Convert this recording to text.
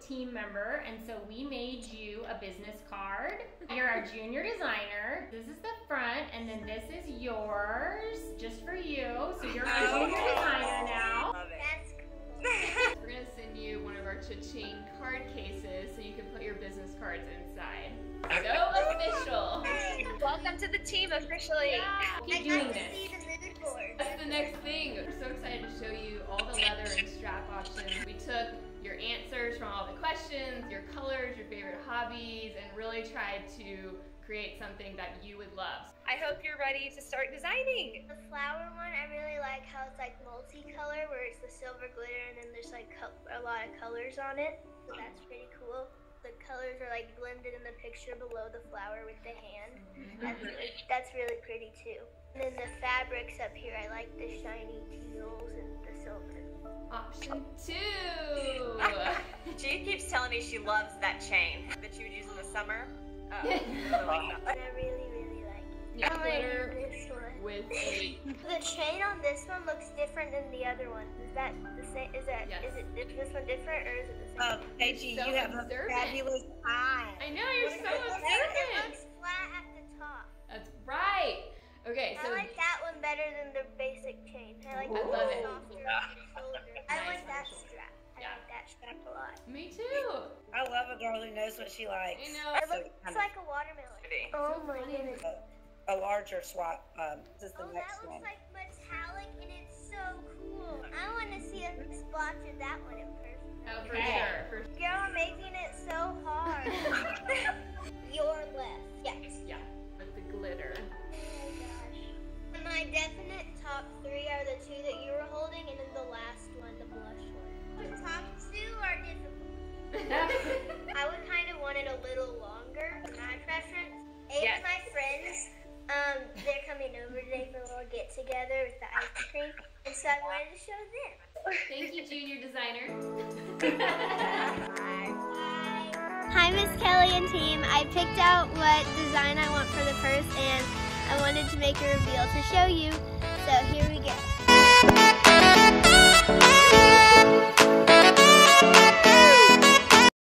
team member, and so we made you a business card. You're our junior designer. This is the front, and then this is yours, just for you. So you're our junior designer now. That's cool. We're gonna send you one of our cha-ching card cases so you can put your business cards inside. So official. Welcome to the team officially. Yeah. Keep I doing got this. see the. That's the next thing. We're so excited to show you all the leather hobbies, and really try to create something that you would love. I hope you're ready to start designing. The flower one, I really like how it's like multicolor, where it's the silver glitter and then there's like a lot of colors on it. So that's pretty cool. The colors are like blended in the picture below the flower with the hand. Mm-hmm. That's really, that's really pretty too. And then the fabrics up here, I like the shiny teals and the silver. Option two. She keeps telling me she loves that chain that you would use in the summer. Oh, I really like that. And I really, really like it. Yeah, I'm glitter do this one. with a The chain on this one looks different than the other one. Is that the same? Is that Yes. is it is this one different or is it the same? Um, Paige, So you have a observant. fabulous eye. I know you're so observant. it looks flat at the top. That's right. Okay, I so I like that one better than the basic chain. I like I the love it. softer shoulder. I Yeah. like that strap a lot. me too. I love a girl who knows what she likes. I know. It So looks kind of like a watermelon. Oh So my funny. goodness. a, a larger swap. Um, this is the Oh, next that looks one. like metallic and it's so cool. I want to see a splotch of that one in person. Oh, for Okay. sure. For You're making it so hard. Your left. Yes. Yeah, with the glitter. Oh my gosh. My definite top three are the two that you were holding, and then the last one, the blush one. Of my friends, um, they're coming over today for a little get together with the ice cream, and so I wanted to show them. Thank you, junior designer. Hi, Miss Kelly and team. I picked out what design I want for the purse, and I wanted to make a reveal to show you. So here we go.